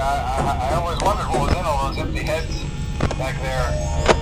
I, I, I always wondered what was in all those empty heads back there.